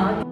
아,